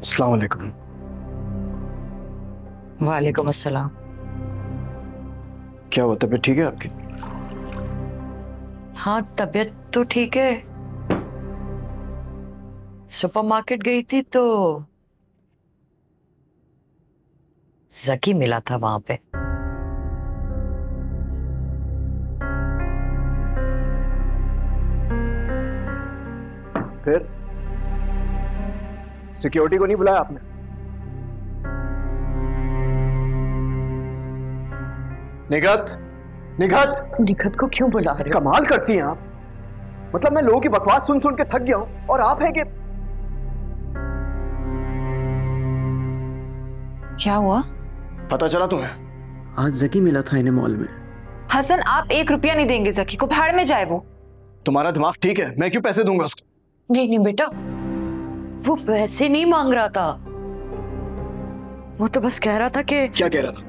अस्सलाम वालेकुम वालेकुम अस्सलाम। क्या हुआ तबीयत ठीक है आपकी? हाँ तबीयत तो ठीक है। सुपरमार्केट गई थी तो जकी मिला था वहाँ पे। फिर? सिक्योरिटी को नहीं बुलाया आपने? निगत निगत। निखत को क्यों बुला रहे कमाल करती हैं आप। मतलब मैं लोगों की बकवास सुन सुन के थक गया हूँ। और आप है कि क्या हुआ? पता चला तुम्हें? आज जकी मिला था इन्हें मॉल में। हसन आप एक रुपया नहीं देंगे जकी को भाड़ में जाए वो। तुम्हारा दिमाग ठीक है मैं क्यों पैसे दूँगा उसको? नहीं नहीं बेटा वो पैसे नहीं मांग रहा था। वो तो बस कह रहा था कि क्या कह रहा था?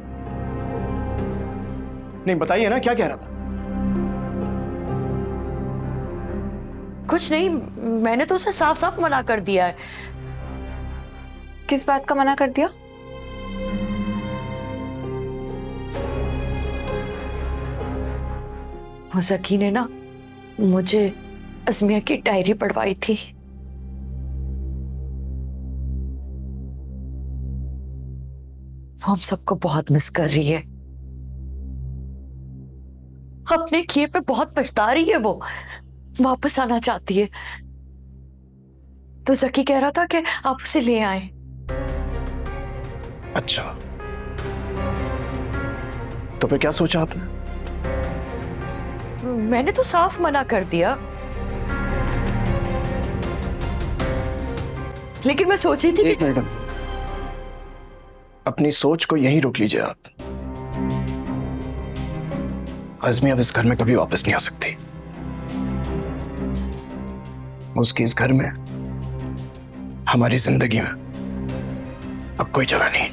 नहीं बताइए ना क्या कह रहा था? कुछ नहीं मैंने तो उसे साफ़ साफ़ मना कर दिया है। किस बात का मना कर दिया? वो जकी ने ना मुझे अजमिया की डायरी पढ़वाई थी। वो हम सबको बहुत मिस कर रही है। अपने किए पे बहुत पछता रही है वो। वापस आना चाहती है। तो जकी कह रहा था कि आप उसे ले आए। अच्छा। तो फिर क्या सोचा आपने? मैंने तो साफ़ मना कर दिया। लेकिन मैं सोची थी एक कि मिनट। अपनी सोच को यहीं रोक लीजिए आप। अजमी अब इस घर में कभी वापस नहीं आ सकती। उसकी इस घर में, हमारी ज़िंदगी में अब कोई जगह नहीं।